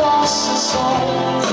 lost inside